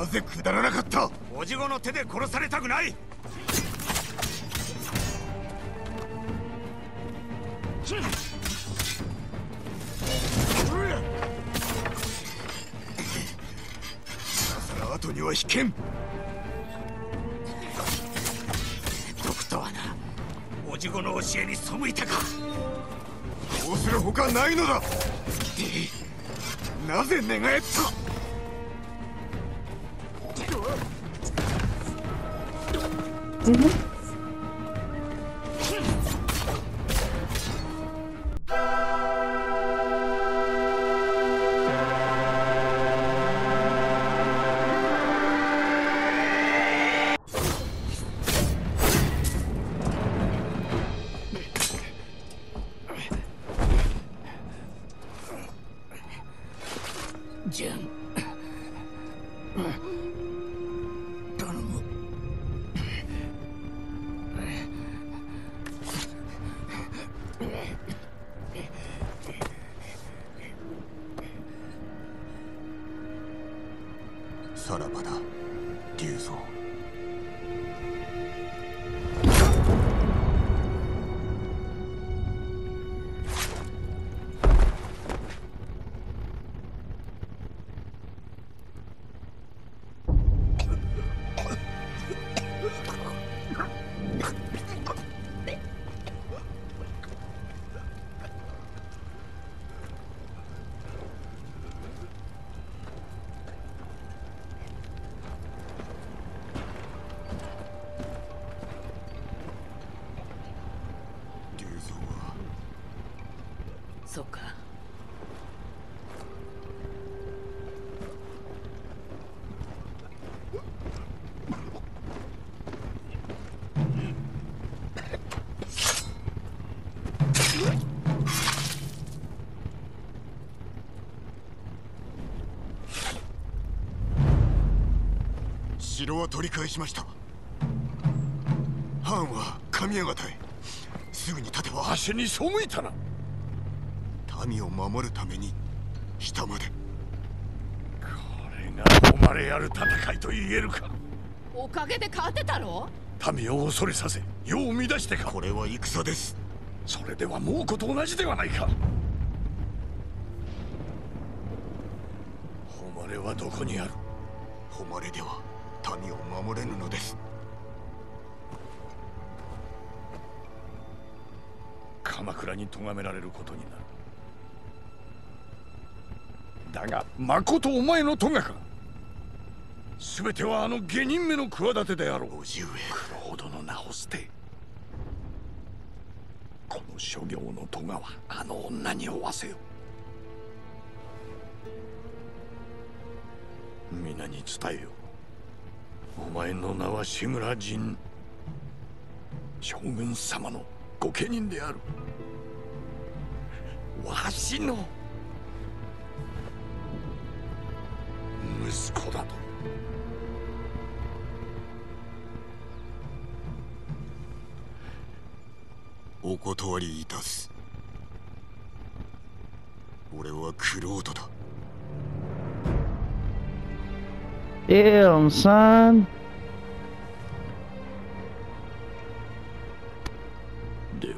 なぜ下らなかった？おじごの手で殺されたくない。ささら後には引けん。毒とはなおじごの教えに背いたか。こうするほかないのだ。なぜ寝返ったジさらばだ。竜蔵。そうか。城は取り返しました。藩は神谷方へ。すぐに立てば足に背いたな民を守るために下まで。これが誉れある戦いと言えるか。おかげで勝てたろ民を恐れさせ世を乱してか。これは戦です。それでは猛虎と同じではないか。誉れはどこにある？誉れでは民を守れぬのです。鎌倉に咎められることになるだがまことお前の咎か。全てはあの下人目の企てであろう。叔父上九郎殿の名を捨てこの諸行の咎はあの女に負わせよ。皆に伝えよ。お前の名は志村陣将軍様の御家人である。わしのお断りいたす。俺はクロードだ Damn, son. で